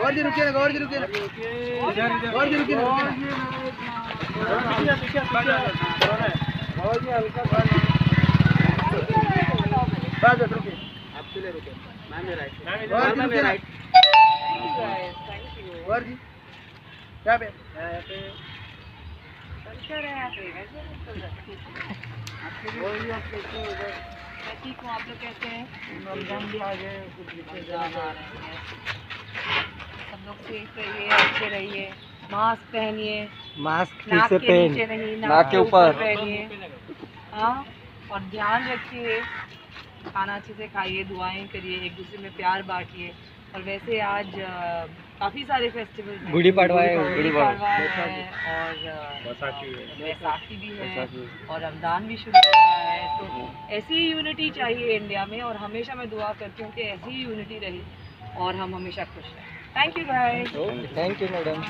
गौर जी रुकिए ना गौर जी रुकिए। ना गौर जी रुकिए ना। गौर जी। क्या पे ठीक हूँ आप लोग कैसे हैं। रहिए अच्छे रहिए। मास्क पहनिए। मास्क नाक के नीचे नहीं नाक के ऊपर पहनिए। हाँ और ध्यान रखिए खाना अच्छे से खाइए दुआएँ करिए एक दूसरे में प्यार बांटिए। और वैसे आज काफ़ी सारे फेस्टिवल गुड़ी पड़वा है, गुड़ी गुड़ी पड़वा है और बैसाखी भी है। और रमज़ान भी शुरू हो रहा है। तो ऐसी ही यूनिटी चाहिए इंडिया में और हमेशा मैं दुआ करती हूँ कि ऐसी ही यूनिटी रहे और हम हमेशा खुश रहें। Thank you, guys. Thank you, madam.